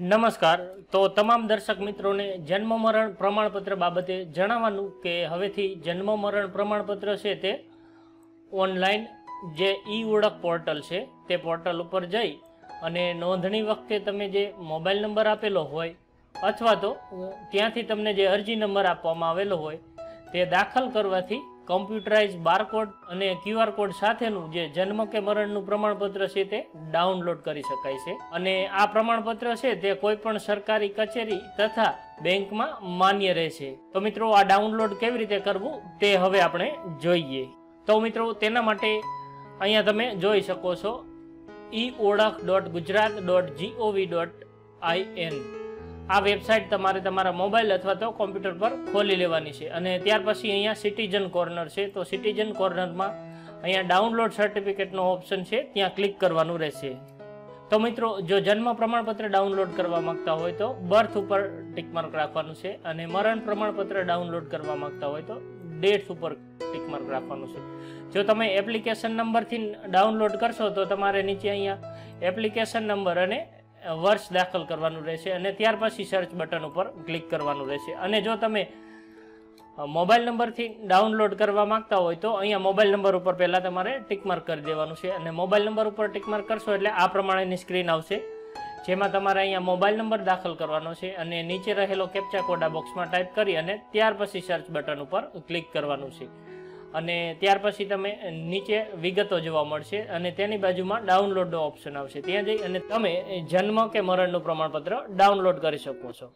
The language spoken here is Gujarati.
નમસ્કાર. તો તમામ દર્શક મિત્રોને જન્મ મરણ પ્રમાણપત્ર બાબતે જણાવવાનું કે હવેથી જન્મ મરણ પ્રમાણપત્ર છે તે ઓનલાઈન જે ઈ ઓળખ પોર્ટલ છે તે પોર્ટલ ઉપર જઈ અને નોંધણી વખતે તમે જે મોબાઈલ નંબર આપેલો હોય અથવા તો ત્યાંથી તમને જે અરજી નંબર આપવામાં આવેલો હોય તે દાખલ કરવાથી કમ્પ્યુટરાઇઝ બારકોડ અને ક્યુઆર કોડ સાથેનું જે જન્મ કે મરણનું પ્રમાણપત્ર છે તે ડાઉનલોડ કરી શકાય છે. અને આ પ્રમાણપત્ર છે તે કોઈ પણ સરકારી કચેરી તથા બેંકમાં માન્ય રહેશે. તો મિત્રો, આ ડાઉનલોડ કેવી રીતે કરવું તે હવે આપણે જોઈએ. તો મિત્રો, તેના માટે અહીંયા તમે જોઈ શકો છો ઈ ઓળખ dot Gujarat dot G O V dot I N આ વેબસાઇટ તમારે તમારા મોબાઈલ અથવા તો કોમ્પ્યુટર પર ખોલી લેવાની છે. અને ત્યાર પછી અહીંયા સિટીઝન કોર્નર છે. તો સિટીઝન કોર્નરમાં અહીંયા ડાઉનલોડ સર્ટિફિકેટનો ઓપ્શન છે. ત્યાં ક્લિક કરવાનું રહેશે. તો મિત્રો, જો જન્મ પ્રમાણપત્ર ડાઉનલોડ કરવા માંગતા હોય તો બર્થ ઉપર ટિકમાર્ક રાખવાનું છે. અને મરણ પ્રમાણપત્ર ડાઉનલોડ કરવા માંગતા હોય તો ડેટ્સ ઉપર ટિકમાર્ક રાખવાનું છે. જો તમે એપ્લિકેશન નંબરથી ડાઉનલોડ કરશો તો તમારે નીચે અહીંયા એપ્લિકેશન નંબર અને વર્ષ દાખલ કરવાનું રહેશે અને ત્યાર પછી સર્ચ બટન ઉપર ક્લિક કરવાનું રહેશે. અને જો તમે મોબાઈલ નંબરથી ડાઉનલોડ કરવા માંગતા હોય તો અહીંયા મોબાઈલ નંબર ઉપર પહેલાં તમારે ટિકમાર્ક કરી દેવાનું છે. અને મોબાઈલ નંબર ઉપર ટિકમાર્ક કરશો એટલે આ પ્રમાણેની સ્ક્રીન આવશે. જેમાં તમારે અહીંયા મોબાઈલ નંબર દાખલ કરવાનો છે અને નીચે રહેલો કેપ્ચા કોડ બોક્સમાં ટાઈપ કરી અને ત્યાર પછી સર્ચ બટન ઉપર ક્લિક કરવાનું છે. અને ત્યાર પછી તમે નીચે વિગતો જોવા મળશે અને તેની બાજુમાં ડાઉનલોડનો ઓપ્શન આવશે. ત્યાં જઈ અને તમે જન્મ કે મરણનું પ્રમાણપત્ર ડાઉનલોડ કરી શકો છો.